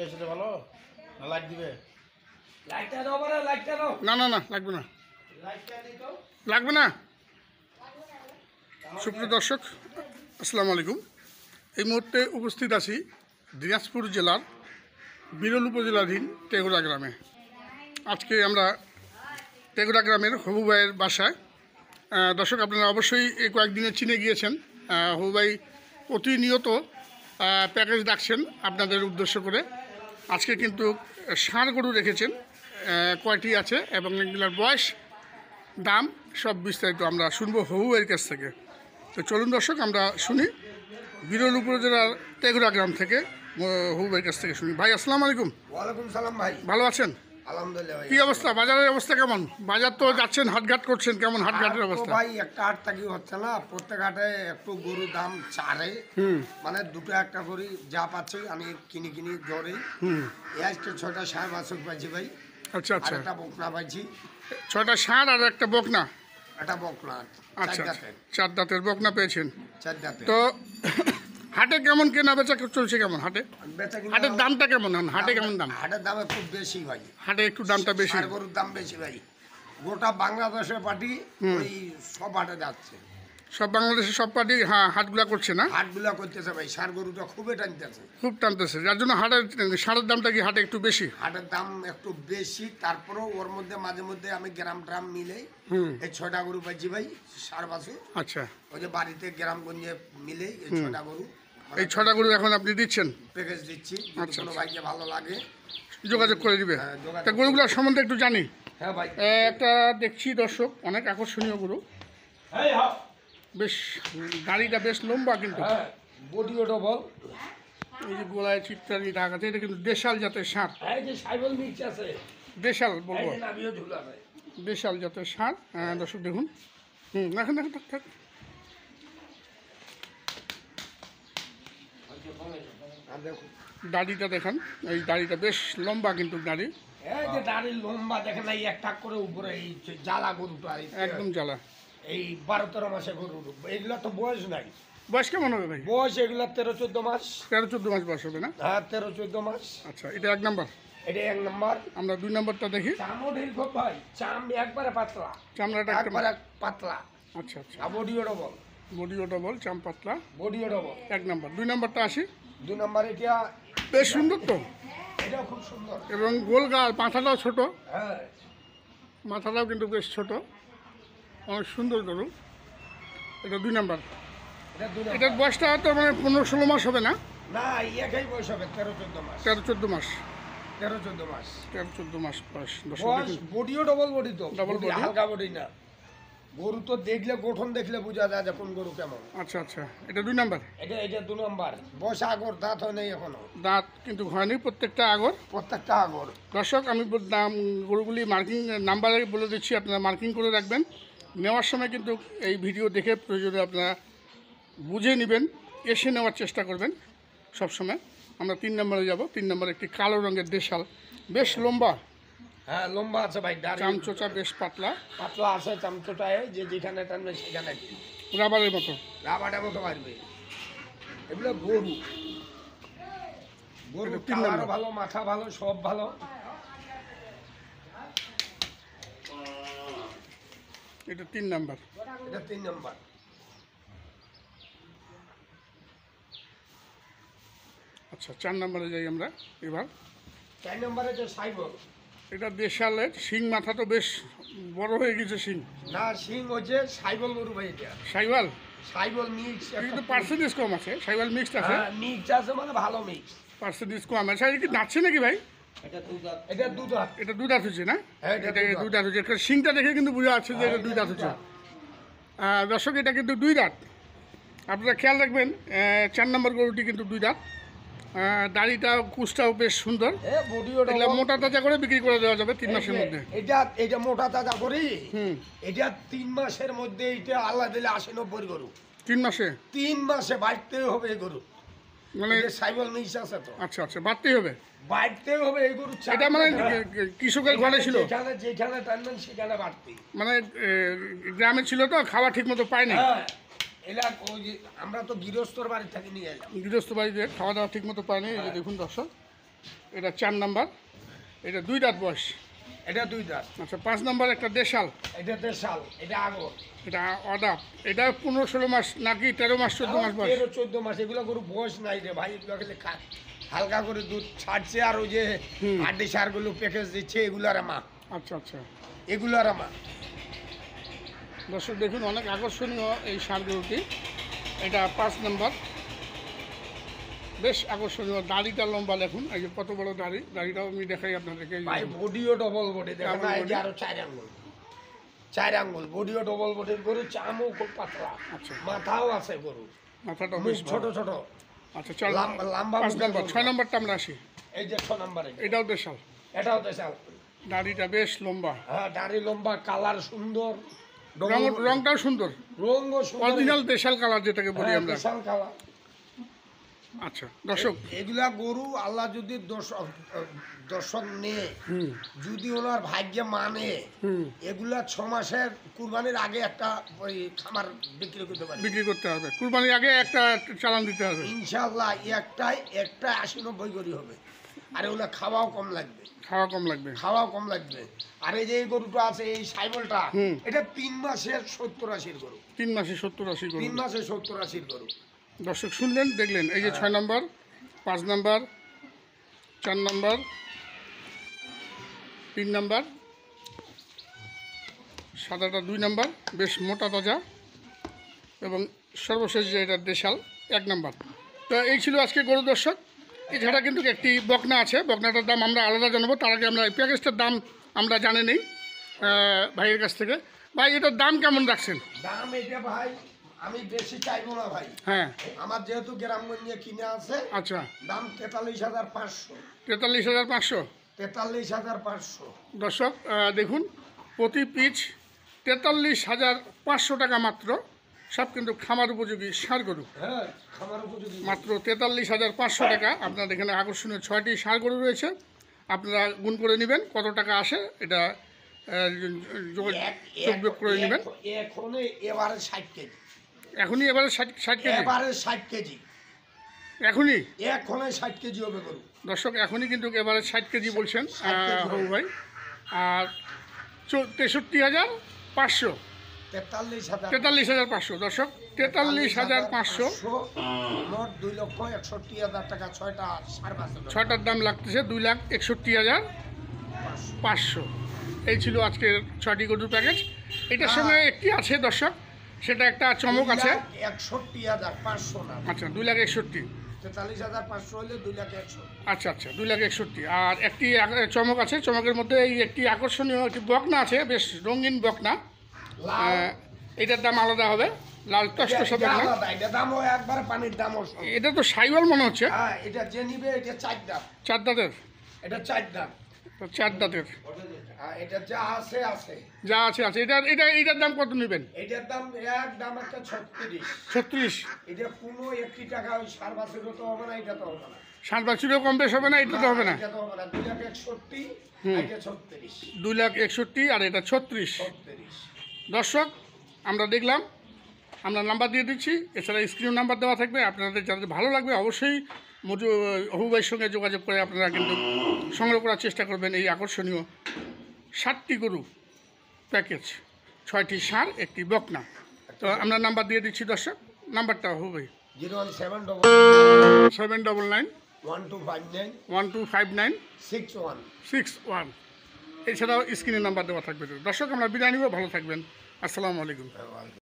রে ভালো? না লাইট দিবে? লাইটটা দাও বারে লাইটটা দাও। না না না লাগবে না। লাইটটা দিত লাগবে না? সুপ্রিয় দর্শক আসসালামু আলাইকুম। এই মুহূর্তে উপস্থিত আছি দিনাজপুর জেলার বিরল উপজেলাধীন টেগুড়া গ্রামে। আজকে আমরা টেগুড়া গ্রামের হবুবাইয়ের বাসায় দর্শক আপনারা অবশ্যই এই কয়েকদিনে চিনে গিয়েছেন। আহ, হবু ভাই প্রতিনিয়ত প্যাকেজ ডাকছেন আপনাদের উদ্দেশ্য করে। আজকে কিন্তু ষাঁড় গরু রেখেছেন কয়টি আছে এবং এগুলোর বয়স দাম সব বিস্তারিত আমরা শুনব হবু এর কাছ থেকে। তো চলুন দর্শক আমরা শুনি বিরল উপজেলার তেগুড়া গ্রাম থেকে হবু এর কাছ থেকে শুনি। ভাই আসসালামু আলাইকুম। ওয়ালাইকুম সালাম ভাই। ভালো আছেন? আলহামদুলিল্লাহ কি অবস্থা? বাজারের অবস্থা কেমন? বাজার তো যাচ্ছেন হাটঘাট করছেন কেমন হাটঘাটের অবস্থা? ভাই একটা হাট থাকি হচ্ছে না প্রত্যেক হাটে একটু দাম চারে মানে দুটো একটা করি যা পাচ্ছি আমি কিনি কিনি ধরে। ছয়টা সাড়ে পাঁচশো পাইছি ভাই। আচ্ছা আর আচ্ছা। একটা বকনা পাইছি। ছয়টা ষাঁড় আর একটা বকনা? একটা বকনা আচ্ছা চার আচ্ছা। দাঁতের। চার দাঁতের বকনা পেয়েছেন। চার দাঁতের। তো হাটে কেমন কেনা বেচা চলছে কেমন হাটে? হাটের দামটা কেমন? হাটে কেমন দাম? হাটের দাম একটু বেশি ভাই। হাটে একটু দামটা বেশি। গরুর দাম বেশি ভাই। গোটা বাংলাদেশের পার্টি ওই সব হাটে যাচ্ছে। সব বাংলাদেশের সব পার্টি হ্যাঁ হাটগুলা করছে না? হাটগুলা করতেছে ভাই। ষাড় গরুটা খুবই টানতেছে। খুব টানতেছে। যার জন্য হাটের সারের দামটা কি হাটে একটু বেশি? হাটের দাম একটু বেশি। তারপরেও ওর মধ্যে মাঝে মধ্যে আমি গ্রাম ট্রাম মিলে এই ছয়টা গরু পাইছি ভাই সার বাসু আচ্ছা। ওই যে বাড়িতে গ্রামগঞ্জে মিলে এই ছয়টা গরু। এই ছটা গরু এখন আপনি দিচ্ছেন? প্যাকেজ দিচ্ছি যদি আচ্ছা, কোনো আচ্ছা। ভাইকে ভালো লাগে। যোগাযোগ করে দিবে। হ্যাঁ, যোগাযোগ তা গরুগুলোর সম্বন্ধে একটু জানি। হ্যাঁ ভাই। এ, একটা দেখছি দর্শক অনেক আকর্ষণীয় গরু। হ্যাঁ হ্যাঁ বেশ গাড়িটা বেশ লম্বা কিন্তু। হ্যাঁ ডবল এই যে গোলায় চিত্রানি ঢাক আছে এটা কিন্তু দেশাল জাতের ষাঁড় এই যে সাইবল মিক্স আছে। দেশাল এই বলব। যে নামিও ঝুলা দেশাল জাতের ষাঁড় আহ, দর্শক দেখুন। হুম এখন দেখুন থাক থাক আর দেখুন দাড়িটা দেখান এই দাড়িটা বেশ লম্বা কিন্তু দাড়ি। এই যে দাঁড়ির লম্বা দেখেন এই একটা করে উপরে এই জ্বালা গরুটা একদম জ্বালা। এই বারো তেরো মাসে গরুর এগুলো তো বয়স নাই। বয়স কেমন হবে ভাই? বয়স এগুলো তেরো চোদ্দ মাস। তেরো চোদ্দ মাস বয়স হবে না? হ্যাঁ তেরো চোদ্দ মাস। আচ্ছা এটা এক নাম্বার? এটা এক নম্বর। আমরা দুই নম্বরটা দেখি। চামও ঢিল ভাই চাম একবারে পাতলা। চামড়াটা একবারে পাতলা। আচ্ছা আচ্ছা। বডিও ডবল বডিও ডবল চাম পাতলা। বডিও ডবল এক নাম্বার। দুই নাম্বারটা আসি। দু নম্বর এটা বেশ সুন্দর তো। এটা খুব সুন্দর। এবং গোল গাল মাথাটাও ছোট। হ্যাঁ। মাথাটাও কিন্তু বেশ ছোট। অনেক সুন্দর গরু। এটা দুই নাম্বার। এটার বয়সটা তো মানে পনেরো ষোলো মাস হবে না? না একই বয়স হবে তেরো চোদ্দ মাস। তেরো চোদ্দ মাস। তেরো চোদ্দ মাস। তেরো চোদ্দ মাস বয়স। বডিও ডবল বডি তো। Double বডি হালকা বডি না। গরু তো দেখলে গঠন দেখলে বোঝা যায় যে কোন গরু কেমন। আচ্ছা আচ্ছা। এটা দুই নাম্বার? এটা এটা দু নম্বর। বয়স আগর দাঁত হয় নাই এখনও। দাঁত কিন্তু হয়নি প্রত্যেকটা আগর? প্রত্যেকটা আগর। দর্শক আমি দাম গরুগুলি মার্কিং নাম্বারে বলে দিচ্ছি আপনারা মার্কিং করে রাখবেন। নেওয়ার সময় কিন্তু এই ভিডিও দেখে প্রয়োজনে আপনারা বুঝে নেবেন এসে নেওয়ার চেষ্টা করবেন সব সময় আমরা তিন নম্বরে যাব তিন নম্বরে একটি কালো রঙের দেশাল বেশ লম্বা। হ্যাঁ লম্বা আছে ভাই দাঁড়ি। চামচোচা বেশ পাতলা। পাতলা আছে চামচোটায় যে যেখানে টানবে সেখানে রাবারের মতো। রাবারের মতো পারবে এগুলো গরু। গরু এটা তিন কালার নম্বর। ভালো মাথা ভালো সব ভালো। এটা তিন নাম্বার। এটা তিন নম্বর। আচ্ছা চার নম্বরে যাই আমরা এবার। চার নম্বরে যে সাইবল। এটা দেশালের শিং মাথা তো বেশ বড় হয়ে গেছে শিং। না শিং হচ্ছে সাইবল গরু ভাই এটা। সাইওয়াল সাইবল মিক্স কিন্তু পার্সেন্টেজ কম আছে সাইওয়াল মিক্সড আছে? হ্যাঁ মিক্স আছে মানে ভালো মিক্স। পার্সেন্টেজ কম আছে। আর কি দাঁতছে নাকি ভাই? এটা দুধ এটা দাঁত। হচ্ছে না? হ্যাঁ, এটা দুধ দাঁত। শিংটা দেখে কিন্তু বোঝা যাচ্ছে যে এটা দুই দাঁত হচ্ছে। দর্শক এটা কিন্তু দুই দাঁত। আপনারা খেয়াল রাখবেন চার নম্বর গরুটি কিন্তু দুই দাঁত। দাড়িটা কুচটাও বেশ সুন্দর। এগুলো মোটা তাজা করে বিক্রি করে দেওয়া যাবে তিন মাসের মধ্যে। এটা এটা মোটা তাজা করি? হুম। এটা তিন মাসের মধ্যে এটা আল্লাহ দিলে আশি নব্বই গরু। তিন মাসে? তিন মাসে বাড়তে হবে এই গরু। মানে এটা সাইবল মিক্স আছে তো। আচ্ছা আচ্ছা বাড়তেই হবে? হবে এই গরু এটা মানে কৃষকের ঘরে ছিল? যেখানে যেখানে টানবেন সেখানে বাড়তি মানে গ্রামে ছিল তো খাওয়া ঠিক মতো পায়নি হ্যাঁ ওই যে আমরা তো গৃহস্থর বাড়ি থেকে নিয়ে এলাম। গৃহস্থ বাড়িতে খাওয়া দাওয়া ঠিক মতো পায়নি এই যে দেখুন দর্শক এটা চার নাম্বার এটা দুই দাঁত বয়স। এটা দুই দাঁত। আচ্ছা পাঁচ নাম্বার একটা দেশাল। এটা দেশাল এটা আগর। এটা অদাপ এটা পনেরো ষোলো মাস নাকি তেরো মাস চোদ্দ মাস বয়স? তেরো চোদ্দ মাস এগুলো গরু বয়স নাই রে ভাই এগুলো খেলে খা- হালকা করে দুধ ছাড়ছে আর ওই যে। হাড্ডি সারগুলো প্যাকেজ দিচ্ছে এগুলার মা। আচ্ছা আচ্ছা। এগুলার মা। দর্শক দেখুন অনেক আকর্ষণীয় এই সারগুলোটি এটা পাঁচ নম্বর। বেশ আকর্ষণীয় দাড়িটা লম্বা দেখুন এই যে কত বড় দাড়ি। দাড়িটাও আমি দেখাই আপনাদেরকে। বডিও ডবল বডি দেখেন? আরও চার আঙ্গুল। চার আঙ্গুল বডিও ডবল বডির গরু চামও খুব পাতলা। আচ্ছা। মাথাও আছে গরু মাথাটা বেশ ছোট ছোট। আচ্ছা চল লাম্বা- পাঁচ নাম্বার। ছয় নাম্বারটা আমরা আসি। এই যে ছ নাম্বারে এটাও দেশাল। এটাও দেশাল। দাড়িটা বেশ লম্বা। হ্যাঁ দাড়ি লম্বা কালার সুন্দর। রং রংটাও সুন্দর। রঙও অরিজিনাল দেশাল কালার যেটাকে বলি হ্যাঁ, আমরা। দেশাল কালার আচ্ছা দর্শক। এগুলা গরু আল্লাহ যদি দর্শক নিয়ে যদি ওনার ভাগ্যে মানে এগুলা ছ মাসের কুরবানির আগে একটা ওই খামার বিক্রি করতে পারি বিক্রি করতে হবে। কুরবানির আগে একটা চালান দিতে হবে। ইনশাল্লাহ একটাই একটা আশি নব্বই করি হবে। আর এগুলা খাওয়াও কম লাগবে। খাওয়া কম লাগবে। খাওয়াও কম লাগবে। আর এই যে এই গরুটা আছে এই সাইবলটা। এটা তিন মাসের সত্তর আশির গরু। তিন মাসে সত্তর আশি তিন করুন মাসের সত্তর আশির গরু। দর্শক শুনলেন দেখলেন এই যে ছয় নম্বর পাঁচ নম্বর চার নম্বর তিন নম্বর সাদাটা দুই নম্বর বেশ মোটা তাজা এবং সর্বশেষ যে এটা দেশাল এক নম্বর। তো এই ছিল আজকে গরু দর্শক। এছাড়া কিন্তু একটি বকনা আছে। বকনাটার দাম আমরা আলাদা জানাব। তার আগে আমরা এই প্যাকেজটার দাম আমরা জানি নেই ভাইয়ের কাছ থেকে। ভাই এটার দাম কেমন রাখছেন? দাম এটা ভাই আমি বেশি চাইব না ভাই। হ্যাঁ। আমার যেহেতু গ্রামগঞ্জে কিনে আছে আচ্ছা। দাম তেতাল্লিশ হাজার পাঁচশো। তেতাল্লিশ হাজার পাঁচশো? তেতাল্লিশ হাজার পাঁচশো। দর্শক দেখুন প্রতি পিচ তেতাল্লিশ হাজার পাঁচশো টাকা মাত্র। সব কিন্তু খামার উপযোগী সার গরু। হ্যাঁ মাত্র তেতাল্লিশ হাজার পাঁচশো টাকা। আপনার এখানে আকর্ষণীয় ছয়টি সার গরু রয়েছে। আপনারা গুণ করে নেবেন কত টাকা আসে এটা আহ, যোগ- এক- যোগ করে নেবেন। এবারে ষাট কেজি। এখনই এবারে ষাট কেজি? এবারে ষাট কেজি। এখনই? এখন ষাট কেজি হবে গরু। দর্শক এখনই কিন্তু এবারে ষাট কেজি বলছেন 60 কেজি আহ, হবু। ভাই। আর তেষট্টি হাজার পাঁচশো। তেতাল্লিশ হাজার তেতাল্লিশ হাজার পাঁচশো দর্শক তেতাল্লিশ হাজার পাঁচশো। মোট দুই লক্ষ একষট্টি হাজার টাকা ছয়টা সাড়ে পাঁচশো ছয়টার দাম লাগতেছে দুই লাখ একষট্টি হাজার পাঁচশো। এই ছিল আজকের ছয়টি গরুর প্যাকেজ। এটার সঙ্গে একটি আছে দর্শক সেটা একটা চমক আছে। একষট্টি হাজার পাঁচশো না। আচ্ছা দুই লাখ একষট্টি। তেতাল্লিশ হাজার পাঁচশো হলে দুই লাখ একশো। আচ্ছা আচ্ছা দুই লাখ একষট্টি। আর একটি চমক আছে চমকের মধ্যে এই একটি আকর্ষণীয় একটি বকনা আছে বেশ রঙিন বকনা। এটার দাম আলাদা হবে। লাল টস্ট এটা- এটা দামও একবারে পানির দামও এটা তো সাইওয়াল মনে হচ্ছে। হ্যাঁ এটা যে নিবে এটা চার দাম। চার দাঁতের? এটা চার দাম। তো চার দাঁতের। হ্যাঁ এটা যা আছে আছে। যা আছে আছে। এটা এটা এটার দাম কত নেবেন? এটার দাম এক দাম একটা ছত্রিশ। ছত্রিশ? এটা কোনো একটি টাকা ওই সার বাসেরও তো হবে না এটা তো হবে না। সাত বছরেও কম বেশ হবে না এটা তো হবে না। এটা তো হবে না। দুই লাখ একষট্টি। এটা ছত্রিশ। দুই লাখ একষট্টি আর এটা ছত্রিশ। দর্শক আমরা দেখলাম আমরা নাম্বার দিয়ে দিচ্ছি। এছাড়া স্ক্রিন নাম্বার দেওয়া থাকবে। আপনাদের যাদের ভালো লাগবে অবশ্যই মজু হবুবাইয়ের সঙ্গে যোগাযোগ করে আপনারা কিন্তু সংগ্রহ করার চেষ্টা করবেন এই আকর্ষণীয় সাতটি গরু প্যাকেজ ছয়টি সার একটি বকনা। তো আমরা নাম্বার দিয়ে দিচ্ছি দর্শক। নাম্বারটা হবে zero one seven double seven double nine. One two five nine. One two five nine. Six one. Six one. এছাড়াও স্ক্রিনের নাম্বার দেওয়া থাকবে। দর্শক আমরা বিদায় নিব। ভালো থাকবেন। আসসালামু আলাইকুম।